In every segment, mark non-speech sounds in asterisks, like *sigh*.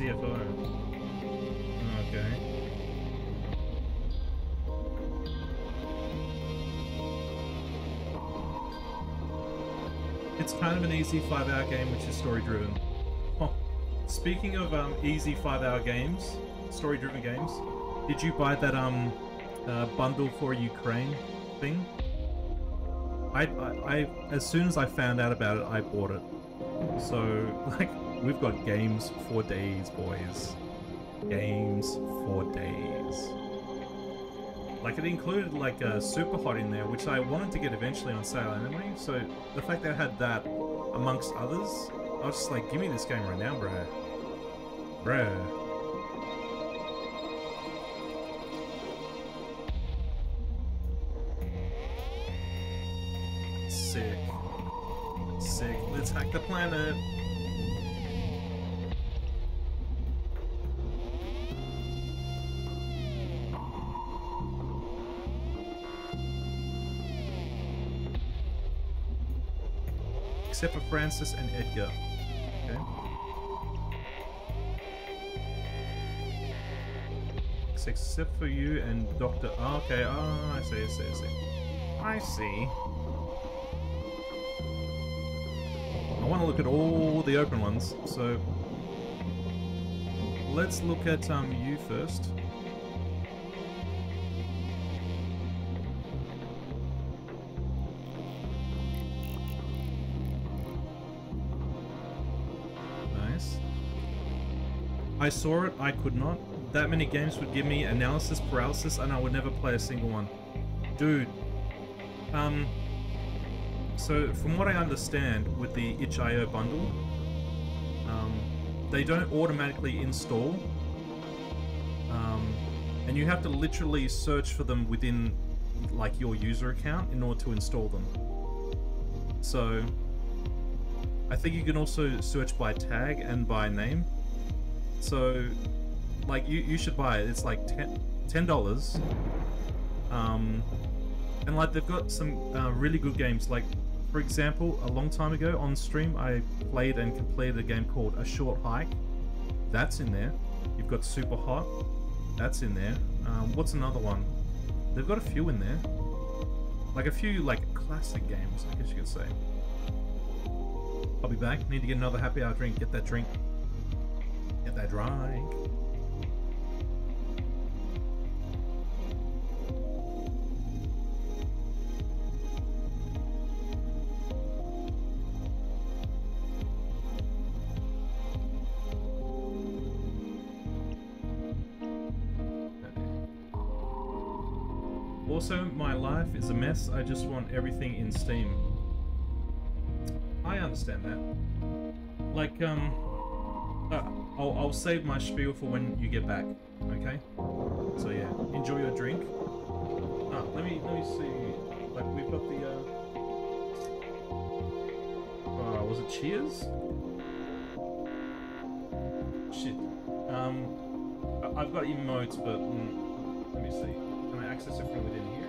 CFO. Okay. It's kind of an easy five-hour game, which is story-driven. Speaking of um, easy five-hour games, story-driven games, did you buy that um uh, bundle for Ukraine thing? I, I, I, as soon as I found out about it, I bought it. So, *laughs* like, we've got games for days, boys. Games for days. Like, it included, like, a Super Hot in there, which I wanted to get eventually on sale anyway. So, the fact that it had that, amongst others, I was just like, give me this game right now, bro. Bruh. Sick. Sick. Let's hack the planet. Except for Francis and Edgar. Okay. Except for you and Dr. Oh, okay, oh, I see, I see, I see. I see. I want to look at all the open ones, so let's look at um, you first. I saw it, I could not. That many games would give me analysis paralysis and I would never play a single one. Dude, um, so from what I understand with the itch.io bundle, um, they don't automatically install, um, and you have to literally search for them within like your user account in order to install them. So I think you can also search by tag and by name. So like you, you should buy it. It's like ten dollars. Um, and like they've got some uh, really good games. Like for example, a long time ago on stream, I played and completed a game called A Short Hike. That's in there. You've got Super Hot. That's in there. Um, what's another one? They've got a few in there. Like a few like classic games, I guess you could say. I'll be back. Need to get another happy hour drink. Get that drink. Get that drink. Also, my life is a mess. I just want everything in Steam. I understand that. Like, um, uh, I'll, I'll save my spiel for when you get back. Okay. So yeah, enjoy your drink. Ah, let me let me see. Like we've got the. Uh, uh was it Cheers? Shit. Um, I've got emotes, but mm, let me see. Can I access it from within here?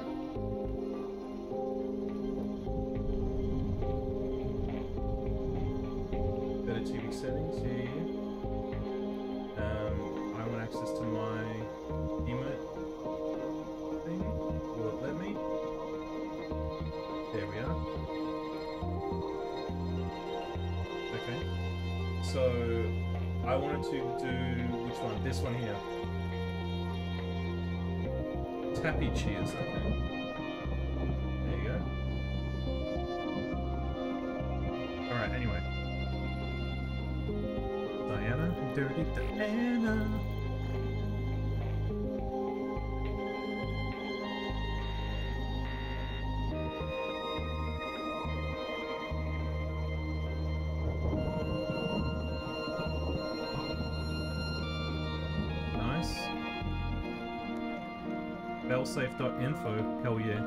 So I wanted to do which one? This one here. Tappy cheers. Okay. There you go. All right. Anyway. Diana, dirty Diana. Bellsafe.info. Hell yeah.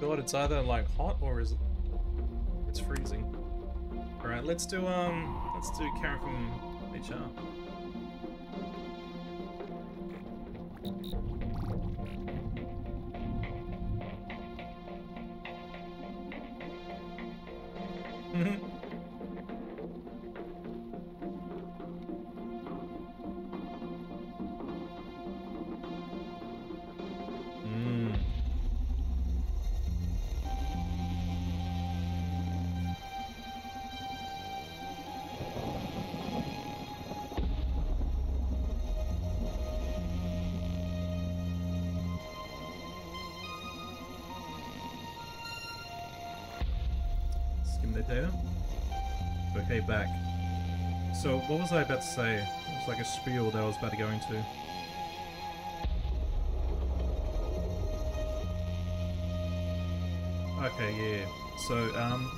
What? It's either like hot or is it? It's freezing. All right, let's do um, let's do Karen from HR. Skim the data. Okay, back. So, what was I about to say? It was like a spiel that I was about to go into. Okay, yeah. So, um,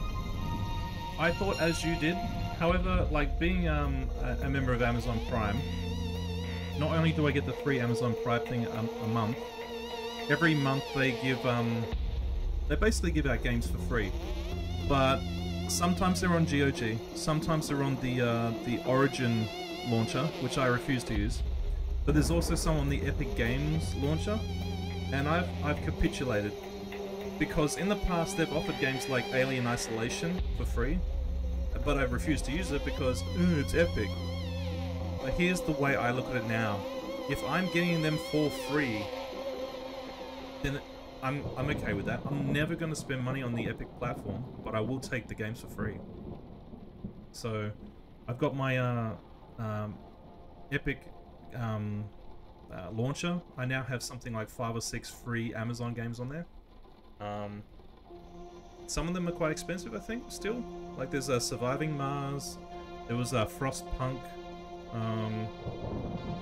I thought as you did. However, like being um, a, a member of Amazon Prime, not only do I get the free Amazon Prime thing a, a month, every month they give um, they basically give out games for free. But sometimes they're on GOG, sometimes they're on the uh, the Origin launcher, which I refuse to use. But there's also some on the Epic Games launcher, and I've I've capitulated because in the past they've offered games like Alien Isolation for free, but I've refused to use it because "Ugh, it's Epic. But here's the way I look at it now: if I'm getting them for free, then I'm I'm okay with that. I'm never going to spend money on the Epic platform, but I will take the games for free. So, I've got my uh, um, Epic um, uh, launcher. I now have something like five or six free Amazon games on there. Um, some of them are quite expensive, I think. Still, like there's a Surviving Mars. There was a Frostpunk. Um,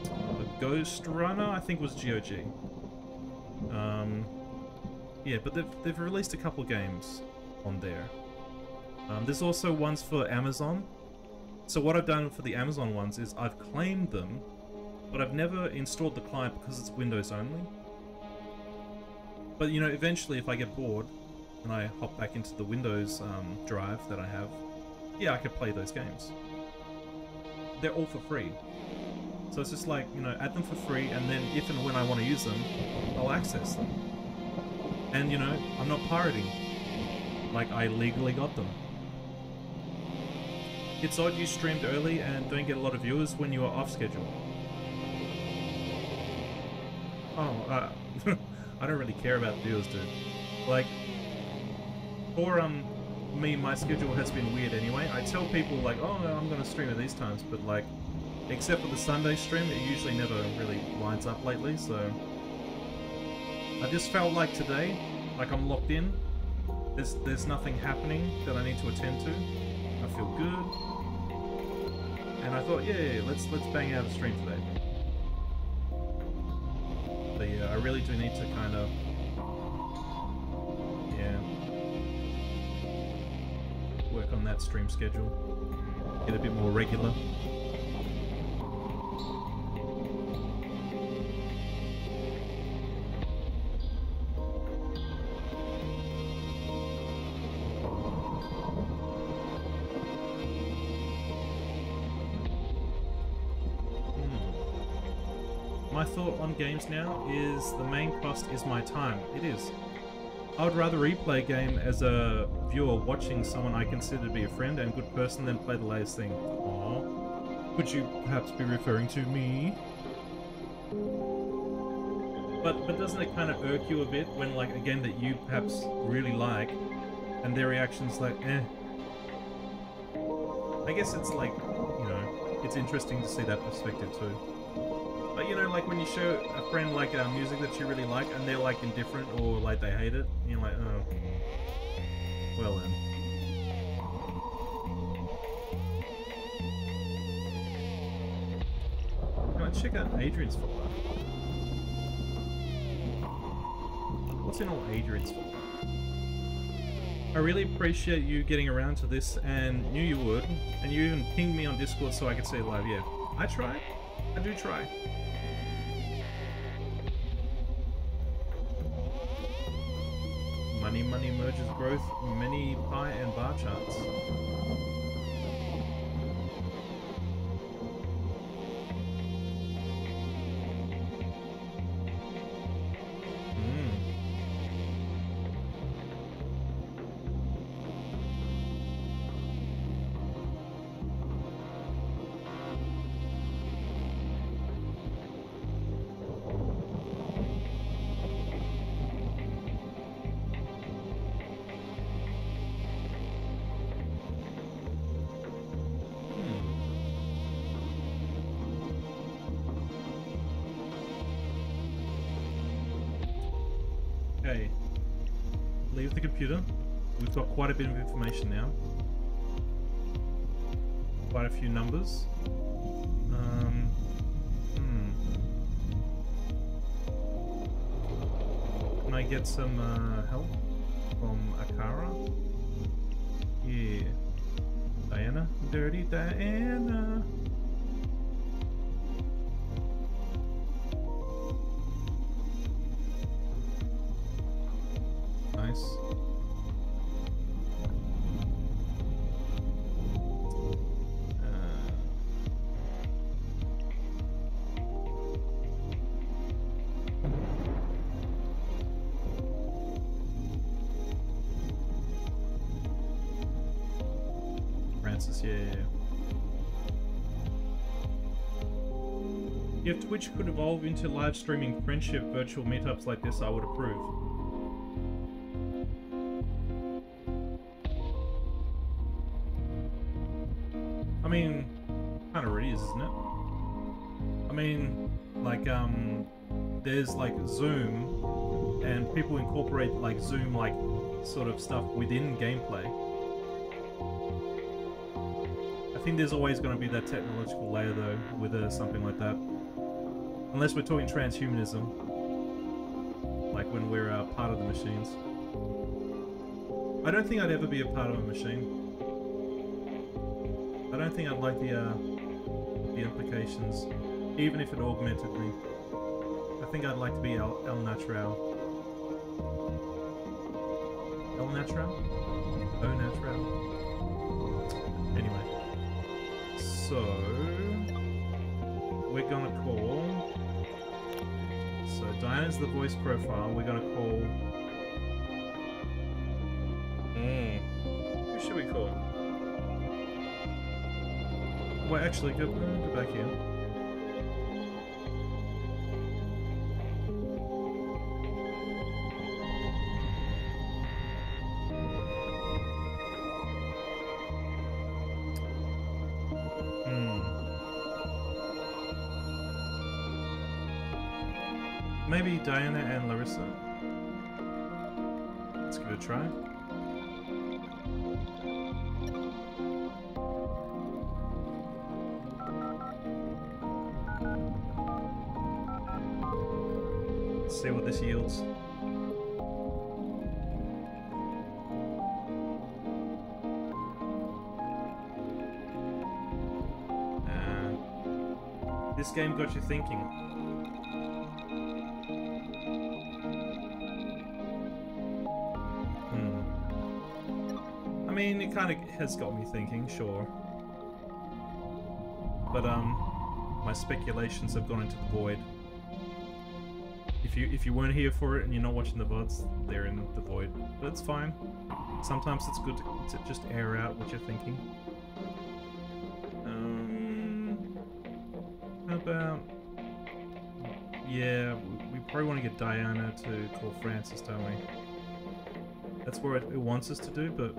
uh, Ghost Runner, I think was GOG. Um, yeah, but they've, they've released a couple games on there. Um, there's also ones for Amazon. So what I've done for the Amazon ones is I've claimed them, but I've never installed the client because it's Windows only. But you know, eventually if I get bored and I hop back into the Windows um, drive that I have, yeah, I could play those games. They're all for free. So it's just like, you know, add them for free and then if and when I want to use them, I'll access them. And you know, I'm not pirating. Like, I legally got them. It's odd you streamed early and don't get a lot of viewers when you are off schedule. Oh, uh, *laughs* I don't really care about viewers, dude. Like, for um, me, my schedule has been weird anyway. I tell people like, oh, I'm gonna stream at these times, but like, except for the Sunday stream, it usually never really lines up lately. So, I just felt like today, like I'm locked in. There's there's nothing happening that I need to attend to. I feel good, and I thought, yeah, yeah, let's let's bang out a stream today. But yeah, I really do need to kind of, yeah, work on that stream schedule. Get a bit more regular. My thought on games now is the main cost is my time. It is. I would rather replay a game as a viewer watching someone I consider to be a friend and good person than play the latest thing. Aww. Could you perhaps be referring to me? But but doesn't it kind of irk you a bit when like a game that you perhaps really like and their reaction's like eh? I guess it's like, you know, it's interesting to see that perspective too. But you know, like when you show a friend like uh, music that you really like, and they're like indifferent or like they hate it, you're like, oh, well then. Come on, check out Adrian's folder. What's in all Adrian's folder? I really appreciate you getting around to this and knew you would, and you even pinged me on Discord so I could it live. Yeah, I try. I do try. Growth, many pie and bar charts. Okay. Leave the computer. We've got quite a bit of information now. Quite a few numbers. Um, hmm. Can I get some uh, help from Akara? Yeah. Diana? Dirty Diana. Yeah, yeah, yeah. If Twitch could evolve into live streaming friendship virtual meetups like this, I would approve. I mean, kind of already is, isn't it? I mean, like, um, there's like Zoom, and people incorporate like Zoom, like, sort of stuff within gameplay. Think there's always going to be that technological layer, though, with uh, something like that. Unless we're talking transhumanism, like when we're uh, part of the machines. I don't think I'd ever be a part of a machine. I don't think I'd like the uh, the implications, even if it augmented me. I think I'd like to be El, El Natural. El Natural? O Natural? Anyway. So... We're gonna call... So Diana's the voice profile, we're gonna call... Hmm. Who should we call? Well, actually, go, go back here. Maybe Diana and Larissa. Let's give it a try. Let's see what this yields. Uh, this game got you thinking. Mean, it kind of has got me thinking, sure. But, um, my speculations have gone into the void. If you if you weren't here for it and you're not watching the VODs, they're in the void. But it's fine. Sometimes it's good to, to just air out what you're thinking. Um, how about... Yeah, we, probably want to get Diana to call Francis, don't we? That's what it, it wants us to do, but